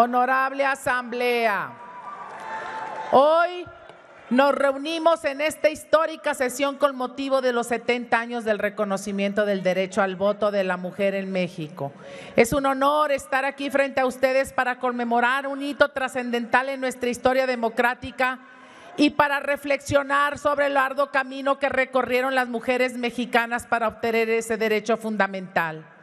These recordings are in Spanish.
Honorable Asamblea, hoy nos reunimos en esta histórica sesión con motivo de los 70 años del reconocimiento del derecho al voto de la mujer en México. Es un honor estar aquí frente a ustedes para conmemorar un hito trascendental en nuestra historia democrática y para reflexionar sobre el arduo camino que recorrieron las mujeres mexicanas para obtener ese derecho fundamental.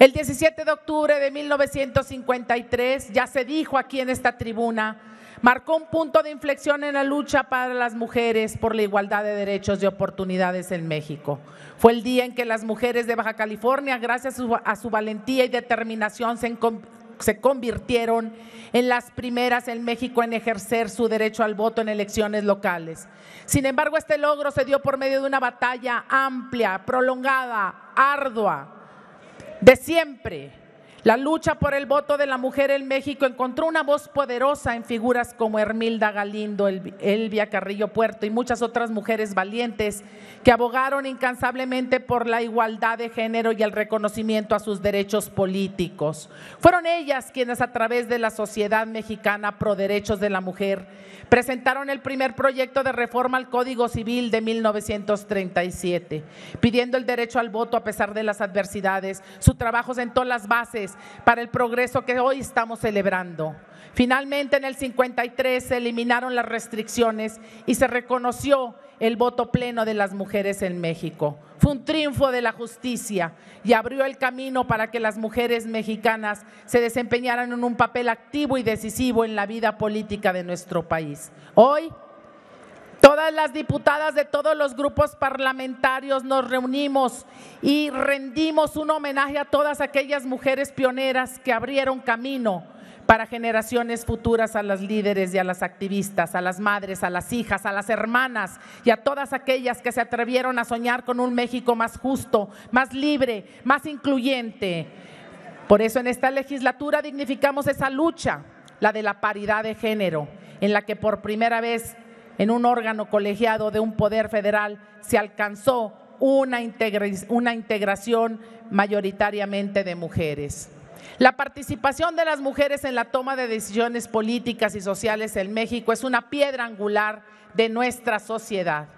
El 17 de octubre de 1953, ya se dijo aquí en esta tribuna, marcó un punto de inflexión en la lucha para las mujeres por la igualdad de derechos y oportunidades en México. Fue el día en que las mujeres de Baja California, gracias a su, valentía y determinación, se, se convirtieron en las primeras en México en ejercer su derecho al voto en elecciones locales. Sin embargo, este logro se dio por medio de una batalla amplia, prolongada, ardua, de siempre. La lucha por el voto de la mujer en México encontró una voz poderosa en figuras como Hermilda Galindo, Elvia Carrillo Puerto y muchas otras mujeres valientes que abogaron incansablemente por la igualdad de género y el reconocimiento a sus derechos políticos. Fueron ellas quienes a través de la Sociedad Mexicana Pro Derechos de la Mujer presentaron el primer proyecto de reforma al Código Civil de 1937, pidiendo el derecho al voto a pesar de las adversidades. Su trabajo sentó las bases para el progreso que hoy estamos celebrando. Finalmente, en el 53 se eliminaron las restricciones y se reconoció el voto pleno de las mujeres en México. Fue un triunfo de la justicia y abrió el camino para que las mujeres mexicanas se desempeñaran en un papel activo y decisivo en la vida política de nuestro país. Hoy, todas las diputadas de todos los grupos parlamentarios nos reunimos y rendimos un homenaje a todas aquellas mujeres pioneras que abrieron camino para generaciones futuras a las líderes y a las activistas, a las madres, a las hijas, a las hermanas y a todas aquellas que se atrevieron a soñar con un México más justo, más libre, más incluyente. Por eso en esta legislatura dignificamos esa lucha, la de la paridad de género, en la que por primera vez en un órgano colegiado de un poder federal se alcanzó una, integración mayoritariamente de mujeres. La participación de las mujeres en la toma de decisiones políticas y sociales en México es una piedra angular de nuestra sociedad,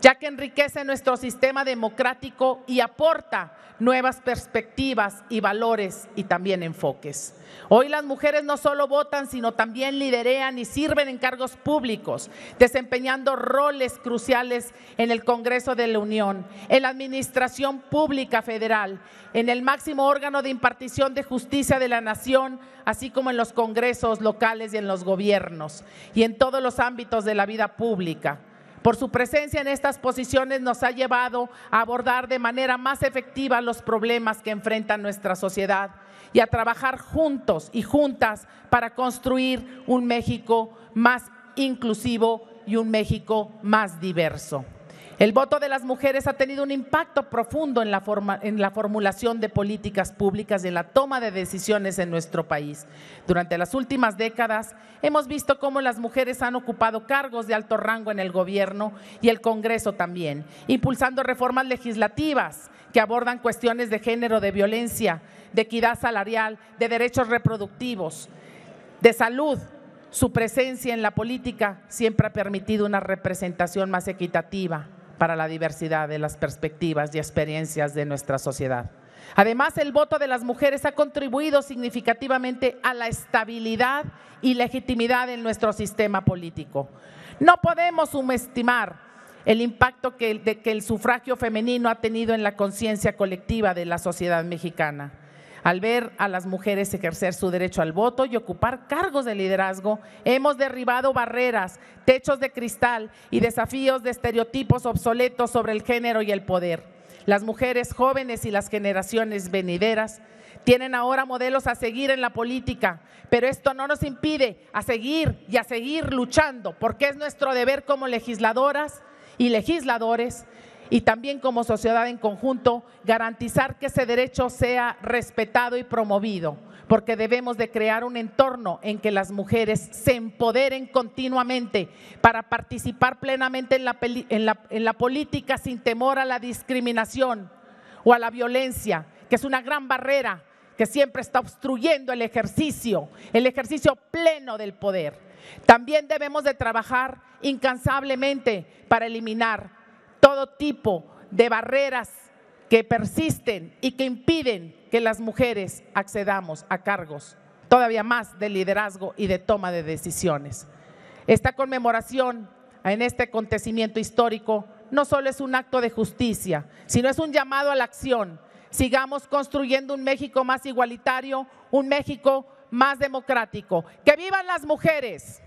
ya que enriquece nuestro sistema democrático y aporta nuevas perspectivas y valores y también enfoques. Hoy las mujeres no solo votan, sino también liderean y sirven en cargos públicos, desempeñando roles cruciales en el Congreso de la Unión, en la Administración Pública Federal, en el máximo órgano de impartición de justicia de la nación, así como en los congresos locales y en los gobiernos, y en todos los ámbitos de la vida pública. Por su presencia en estas posiciones nos ha llevado a abordar de manera más efectiva los problemas que enfrenta nuestra sociedad y a trabajar juntos y juntas para construir un México más inclusivo y un México más diverso. El voto de las mujeres ha tenido un impacto profundo en la, en la, formulación de políticas públicas y en la toma de decisiones en nuestro país. Durante las últimas décadas hemos visto cómo las mujeres han ocupado cargos de alto rango en el gobierno y el Congreso también, impulsando reformas legislativas que abordan cuestiones de género, de violencia, de equidad salarial, de derechos reproductivos, de salud. Su presencia en la política siempre ha permitido una representación más equitativa, para la diversidad de las perspectivas y experiencias de nuestra sociedad. Además, el voto de las mujeres ha contribuido significativamente a la estabilidad y legitimidad en nuestro sistema político. No podemos subestimar el impacto que, que el sufragio femenino ha tenido en la conciencia colectiva de la sociedad mexicana. Al ver a las mujeres ejercer su derecho al voto y ocupar cargos de liderazgo, hemos derribado barreras, techos de cristal y desafíos de estereotipos obsoletos sobre el género y el poder. Las mujeres jóvenes y las generaciones venideras tienen ahora modelos a seguir en la política, pero esto no nos impide a seguir y a seguir luchando, porque es nuestro deber como legisladoras y legisladores y también como sociedad en conjunto garantizar que ese derecho sea respetado y promovido, porque debemos de crear un entorno en que las mujeres se empoderen continuamente para participar plenamente en la, política sin temor a la discriminación o a la violencia, que es una gran barrera que siempre está obstruyendo el ejercicio, el ejercicio pleno del poder. También debemos de trabajar incansablemente para eliminar todo tipo de barreras que persisten y que impiden que las mujeres accedamos a cargos todavía más de liderazgo y de toma de decisiones. Esta conmemoración en este acontecimiento histórico no solo es un acto de justicia, sino es un llamado a la acción. Sigamos construyendo un México más igualitario, un México más democrático. ¡Que vivan las mujeres!